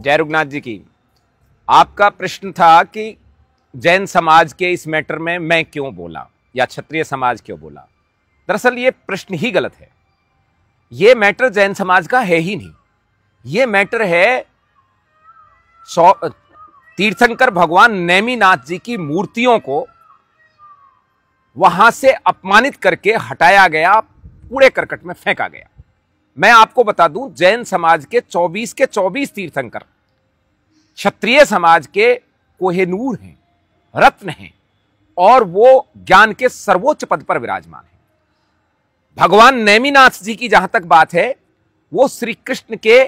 जय रुगनाथ जी की। आपका प्रश्न था कि जैन समाज के इस मैटर में मैं क्यों बोला, या क्षत्रिय समाज क्यों बोला? दरअसल ये प्रश्न ही गलत है। ये मैटर जैन समाज का है ही नहीं। ये मैटर है सौ, तीर्थंकर भगवान नेमीनाथ जी की मूर्तियों को वहाँ से अपमानित करके हटाया गया, कूड़े करकट में फेंका गया। मैं आपको बता दूँ, जैन समाज के 24 के 24 तीर्थंकर क्षत्रिय समाज के कोहेनूर हैं, रत्न हैं, और वो ज्ञान के सर्वोच्च पद पर विराजमान है। भगवान नेमीनाथ जी की जहाँ तक बात है, वो श्री कृष्ण के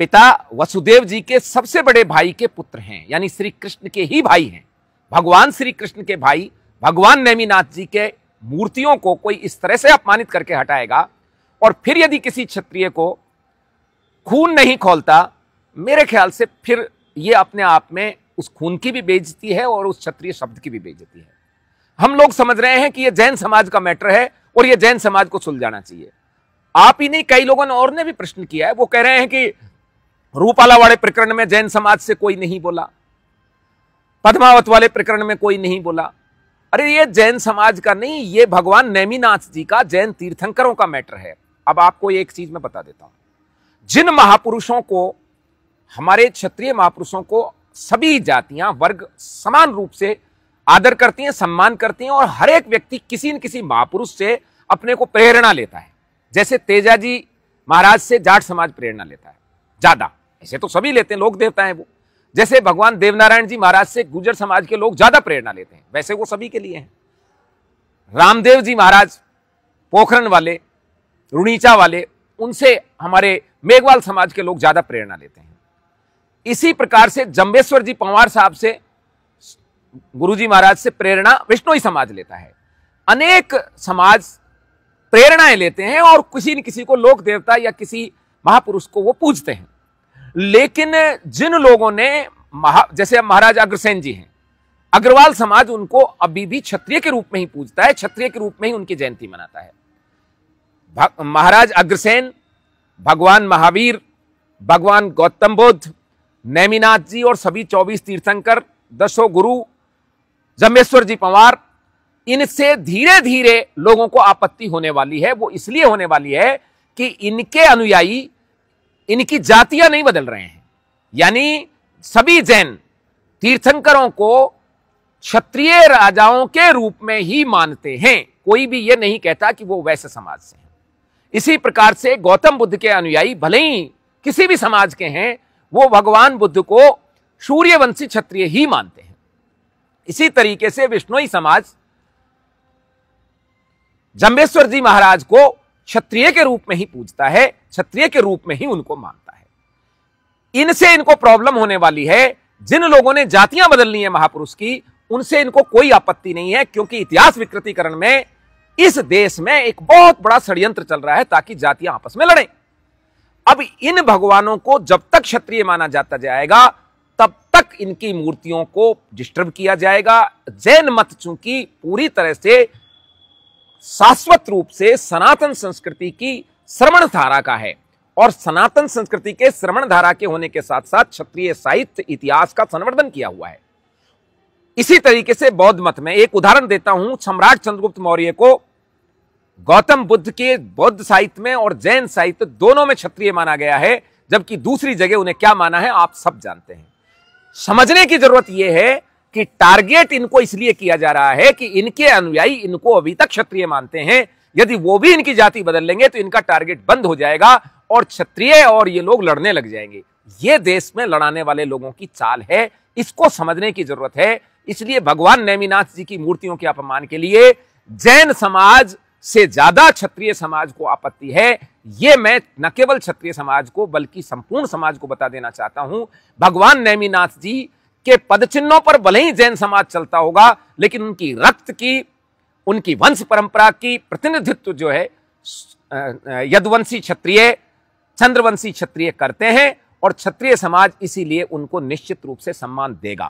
पिता वसुदेव जी के सबसे बड़े भाई के पुत्र हैं, यानी श्री कृष्ण के ही भाई हैं। भगवान श्री कृष्ण के भाई, भगवान नेमीनाथ जी के मूर्तियों को कोई इस तरह से अपमानित करके हटाएगा, और फिर यदि किसी क्षत्रिय को खून नहीं खोलता मेरे ख्याल से फिर ये अपने आप में उस खून की भी बेइज्जती है और उस क्षत्रिय शब्द की भी बेइज्जती है। हम लोग समझ रहे हैं कि ये जैन समाज का मैटर है और ये जैन समाज को सुलझाना चाहिए। आप ही नहीं, कई लोगों ने और ने भी प्रश्न किया है। वो कह रहे हैं कि रूपाला वाले प्रकरण में जैन समाज से कोई नहीं बोला। पद्मावत वाले प्रकरण में कोई नहीं बोला। अरे ये जैन समाज का नहीं, ये भगवान नेमीनाथ जी का जैन तीर्थंकरों का मैटर है। अब आपको एक चीज़ मैं बता देता हूँ। जिन महापुरुषों को हमारे क्षत्रिय महापुरुषों को सभी जातियाँ, वर्ग समान रूप से आदर करती हैं, सम्मान करती हैं और हर एक व्यक्ति किसी न किसी महापुरुष से अपने को प्रेरणा लेता है। जैसे तेजाजी महाराज से जाट समाज प्रेरणा लेता है। ज़्यादा। ऐसे तो सभी लेते हैं लोग देवता है वो। जैसे भगवान देवनारायण जी महाराज से गुजर समाज के लोग ज़्यादा प्रेरणा लेते हैं, वैसे वो सभी के लिए हैं। रामदेव जी महाराज पोखरन वाले, रुणीचा वाले, उनसे हमारे मेघवाल समाज के लोग ज़्यादा प्रेरणा लेते हैं। इसी प्रकार से जम्बेश्वर जी पंवार साहब से, गुरुजी महाराज से प्रेरणा विष्णोई समाज लेता है। अनेक समाज प्रेरणाएँ लेते हैं और किसी न किसी को लोक देवता या किसी महापुरुष को वो पूजते हैं। लेकिन जिन लोगों ने महा, जैसे महाराज अग्रसेन जी हैं, अग्रवाल समाज उनको अभी भी क्षत्रिय के रूप में ही पूजता है, क्षत्रिय के रूप में ही उनकी जयंती मनाता है। महाराज अग्रसेन, भगवान महावीर, भगवान गौतम बुद्ध नेमिनाथ जी और सभी चौबीस तीर्थंकर, दसों गुरु, जमेश्वर जी पवार, इनसे धीरे धीरे लोगों को आपत्ति होने वाली है। वो इसलिए होने वाली है कि इनके अनुयायी, इनकी जातियाँ नहीं बदल रहे हैं। यानी सभी जैन तीर्थंकरों को क्षत्रिय राजाओं के रूप में ही मानते हैं। कोई भी यह नहीं कहता कि वो वैसे समाज से हैं। इसी प्रकार से गौतम बुद्ध के अनुयायी, भले ही किसी भी समाज के हैं वो भगवान बुद्ध को सूर्यवंशी क्षत्रिय ही मानते हैं। इसी तरीके से विष्णुई समाज जम्बेश्वर जी महाराज को क्षत्रिय के रूप में ही पूजता है, क्षत्रिय के रूप में ही उनको मानता है। इनसे इनको प्रॉब्लम होने वाली है, जिन लोगों ने जातियाँ बदलनी है महापुरुष की, उनसे इनको कोई आपत्ति नहीं है, क्योंकि इतिहास विकृतिकरण में इस देश में एक बहुत बड़ा षड्यंत्र चल रहा है ताकि जातियाँ आपस में लड़ें। अब इन भगवानों को जब तक क्षत्रिय माना जाता जाएगा, तब तक इनकी मूर्तियों को डिस्टर्ब किया जाएगा। जैन मत चूँकि पूरी तरह से शाश्वत रूप से सनातन संस्कृति की श्रवण धारा का है और सनातन संस्कृति के श्रवण धारा के होने के साथ साथ क्षत्रिय साहित्य इतिहास का संवर्धन किया हुआ है। इसी तरीके से बौद्ध मत में एक उदाहरण देता हूँ, सम्राट चंद्रगुप्त मौर्य को। गौतम बुद्ध के बौद्ध साहित्य में और जैन साहित्य दोनों में क्षत्रिय माना गया है, जबकि दूसरी जगह उन्हें क्या माना है, आप सब जानते हैं। समझने की ज़रूरत यह है कि टारगेट इनको इसलिए किया जा रहा है कि इनके अनुयायी इनको अभी तक क्षत्रिय मानते हैं। यदि वो भी इनकी जाति बदल लेंगे तो इनका टारगेट बंद हो जाएगा और क्षत्रिय और ये लोग लड़ने लग जाएँगे। ये देश में लड़ाने वाले लोगों की चाल है, इसको समझने की ज़रूरत है। इसलिए भगवान नेमीनाथ जी की मूर्तियों के अपमान के लिए जैन समाज से ज़्यादा क्षत्रिय समाज को आपत्ति है, ये मैं न केवल क्षत्रिय समाज को, बल्कि संपूर्ण समाज को बता देना चाहता हूँ। भगवान नेमीनाथ जी के पद चिन्हों पर भले ही जैन समाज चलता होगा, लेकिन उनकी रक्त की, उनकी वंश परंपरा की प्रतिनिधित्व जो है यदवंशी क्षत्रिय, चंद्रवंशी क्षत्रिय करते हैं, और क्षत्रिय समाज इसीलिए उनको निश्चित रूप से सम्मान देगा।